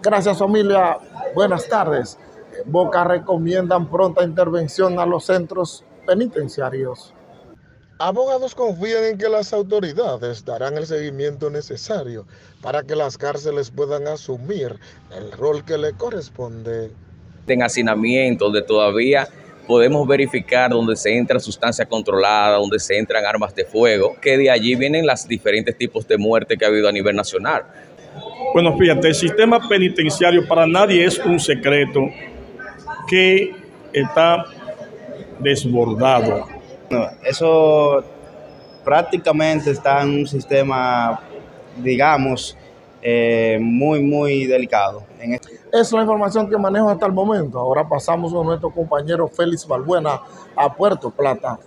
Gracias familia, buenas tardes. Boca recomiendan pronta intervención a los centros penitenciarios. Abogados confían en que las autoridades darán el seguimiento necesario para que las cárceles puedan asumir el rol que le corresponde. En hacinamiento, donde todavía podemos verificar dónde se entra sustancia controlada, donde se entran armas de fuego, que de allí vienen los diferentes tipos de muerte que ha habido a nivel nacional. Bueno, fíjate, el sistema penitenciario para nadie es un secreto que está desbordado. eso prácticamente está en un sistema, digamos, eh, muy, muy delicado. En este. Esa es la información que manejo hasta el momento. Ahora pasamos con nuestro compañero Félix Balbuena a Puerto Plata.